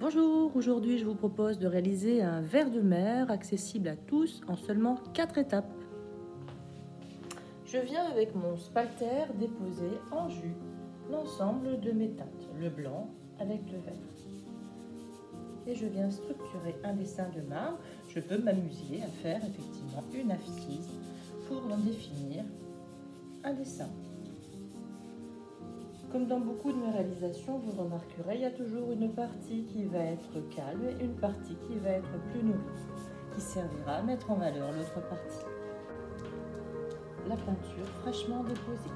Bonjour, aujourd'hui je vous propose de réaliser un verre de mer accessible à tous en seulement 4 étapes. Je viens avec mon spalter déposer en jus l'ensemble de mes teintes, le blanc avec le vert. Et je viens structurer un dessin de marbre. Je peux m'amuser à faire effectivement une assise pour en définir un dessin. Comme dans beaucoup de mes réalisations, vous remarquerez, il y a toujours une partie qui va être calme et une partie qui va être plus nourrie, qui servira à mettre en valeur l'autre partie. La peinture fraîchement déposée.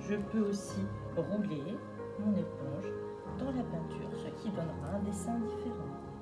Je peux aussi rouler mon éponge dans la peinture, ce qui donnera un dessin différent.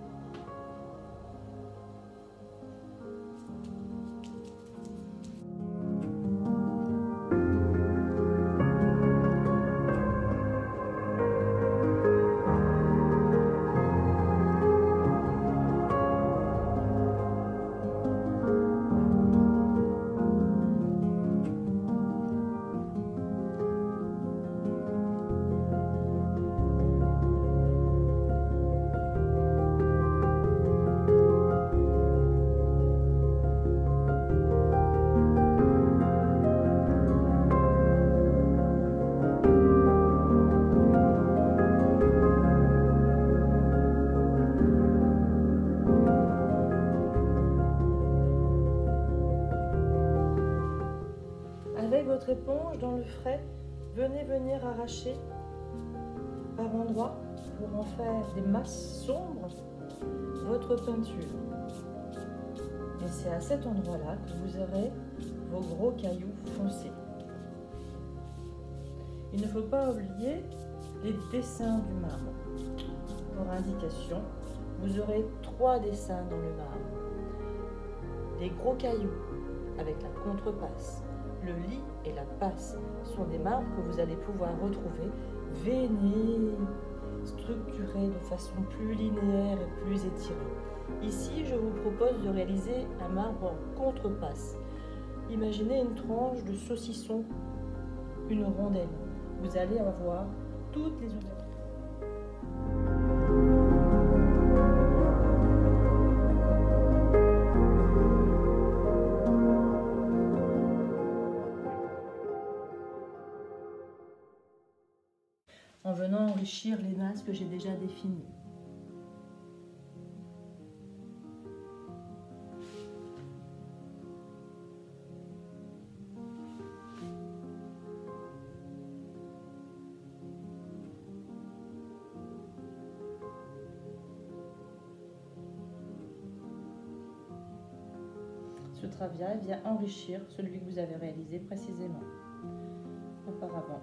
Éponge dans le frais, venez venir arracher par endroits pour en faire des masses sombres votre peinture. Et c'est à cet endroit-là que vous aurez vos gros cailloux foncés. Il ne faut pas oublier les dessins du marbre. Pour indication, vous aurez trois dessins dans le marbre. Des gros cailloux avec la contrepasse, le lit et la passe sont des marbres que vous allez pouvoir retrouver veinés, structurés de façon plus linéaire et plus étirée. Ici, je vous propose de réaliser un marbre en contrepasse. Imaginez une tranche de saucisson, une rondelle. Vous allez avoir toutes les en venant enrichir les masses que j'ai déjà définies. Ce travail vient enrichir celui que vous avez réalisé précisément auparavant.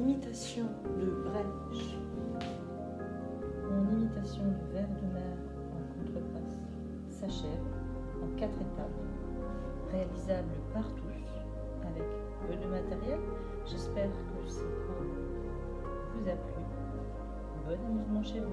imitation de brèche, mon imitation de verre de mer en contrepasse s'achève en quatre étapes, réalisable par tous, avec peu de matériel. J'espère que cette vous a plu. Bon amusement chez vous.